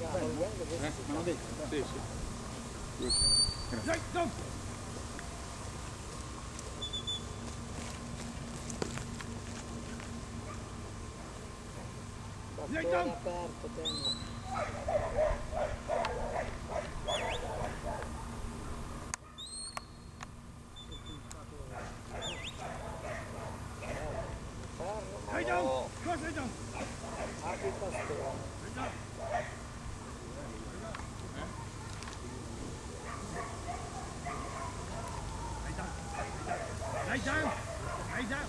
Sì, sì. Grazie. Aperto, tengo. Lay down! Lay down!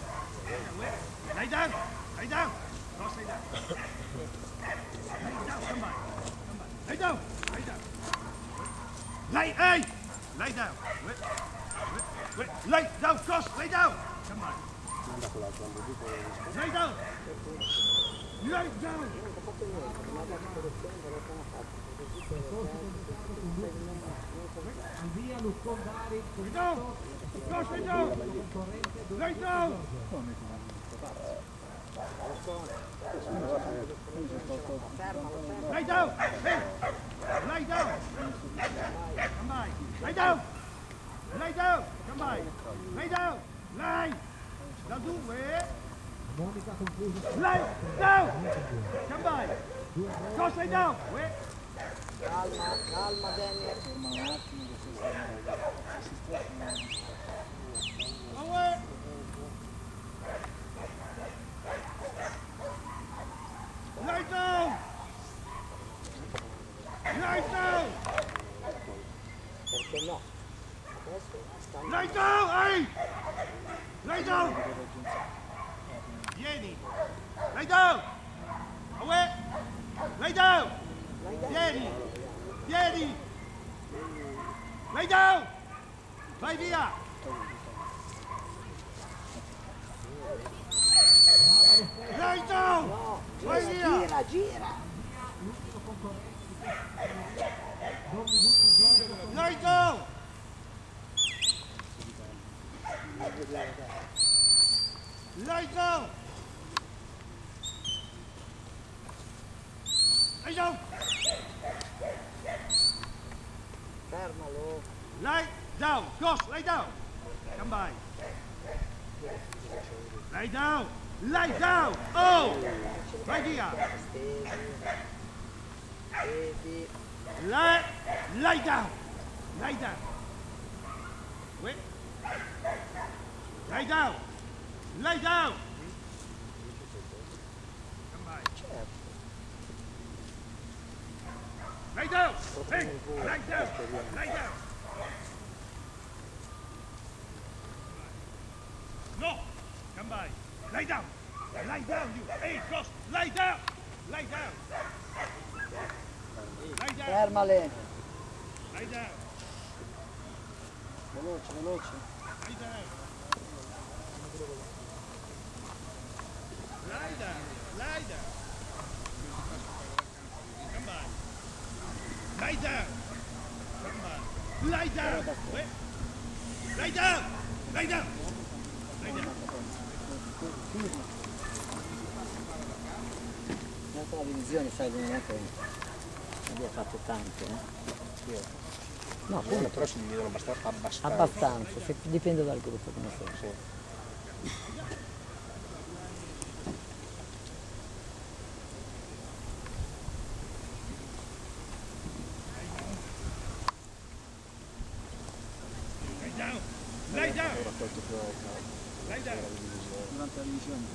Lay down! Lay down! Cross lay down! Lay down! Come back! Come back! Lay down! Lay down! Lay, hey! Lay down! Lay down! Cross! Lay down! Come back! Lay down! Lay down! Via Luccondari, Lay down! Cross! Lay down! Lay down! Lay down! Lay down! Come by! Lay down! Lay down! Come by! Lay down! Lay! Lay down! Come by! Cross lay down! Calma, calma Danny. Ferma un attimo che si sta... Si sta... Away! Lay down! Lay down! Perché no? Adesso stanno Lay down! Hey! Lay down! Vieni! Lay down! Away! Lay down! Vieni! Vieni! Lay down! Vai via! Lay down! Vai via! gira, gira. Lay down! Lay down! Lay down! Fermalo. Lay down! Cross, lay down! Come by! Lay down! Lay down! Oh! Stevi. Stevi. Lay, lay down! Lay down! Wait! Lay down! Lay down! Come by! Lay down! Hey! Lay down! Lay down! No! Come by! Lay down! Lay down, you! Hey, cross! Lay down! Lay down! Lay down! Fermale. Lay down! Veloce, veloce. Lay down! Down! Wait! Lay down! Lay down! Lay down! In altra divisione sai non è che abbia fatto tante, eh? No, appunto, Però si dividono abbastanza. abbastanza. dipende dal gruppo come sei. Sì. Lay down. Durante la divisione.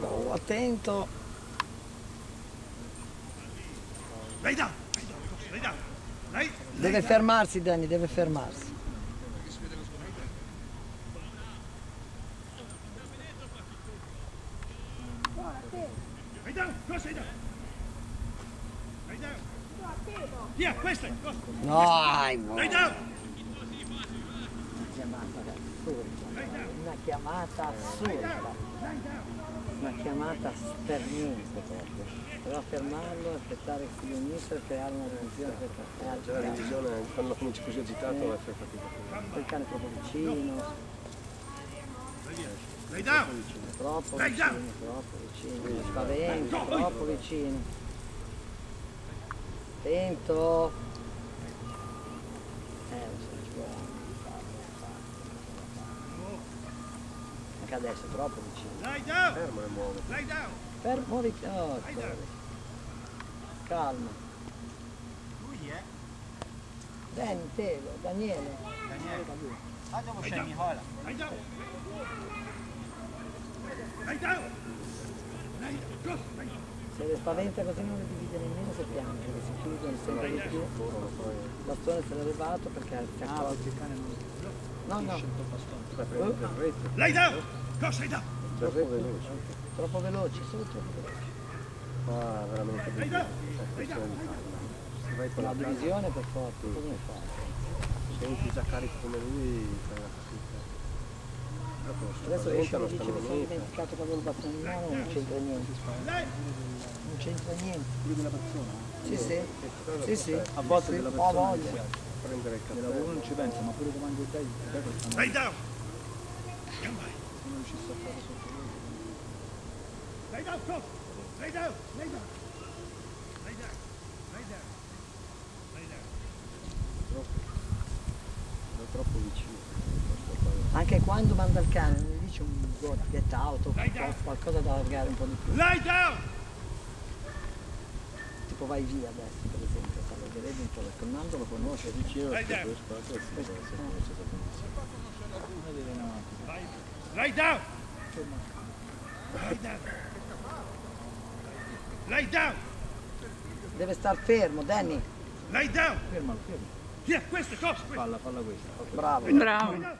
Oh, attento. Deve fermarsi Danny, deve fermarsi. Lay down. Cross, lay down. Lay down. Via, questa. Cross. Dai, Lay down. Una chiamata assurda. Una chiamata assurda. Una chiamata per niente proprio. Doveva fermarlo, aspettare che si e creare una revisione per C'è la per divisione, quando cominci così agitato fai fatica. il cane è troppo vicino, Lay down. troppo Dai, vicino, dai. troppo vicino, mi spavento, troppo vicino. Attento. Eh, lo so, ci anche adesso, troppo vicino. Fermo e muove. Lay down. Per, muovi, oh, calma. Lui è? Danny, Telo, Daniele. Daniele. Dopo c'è Nicola. Lay down. Lay down. Se le spaventa così non le divide nemmeno se piange, perché si chiudono sempre di più. Bastone se l'è levato perché si Ah, il cane non No, no, il down. Cross, lay down. Troppo veloce. troppo veloce, solo troppo veloce. Ah, veramente Lay down. È questione di calma. Se vai con La divisione per forza, come fai? se entri già carico come lui. Dopo Adesso esce e dice che sono lì. dimenticato proprio il bastone in mano, non c'entra niente. Non c'entra niente. Lui della persona. Sì, sì. Sì, sì. A volte Sì, della persona voglia. Prendere il caffè. lavoro non ci pensa, ma pure comando il dai, dai down. Se non riuscisse a fare sotto lui. Lay down. Cross. Lay down. Lay down. Lay down. Lay down. Lay down. È troppo vicino. Anche quando manda il cane, non gli dice un go, get out o qualcosa, da allargare un po' di più. Lay down. Tipo vai via adesso, per esempio, stavo vedendo un po' il comando lo conosce, vicino. Lay down. Una delle navate. Lay, lay down. Lay down. Lay down. Deve star fermo, Danny. Lay down. Fermalo, fermo. Via, questo, questo. Falla, falla questa. Bravo. Lay down.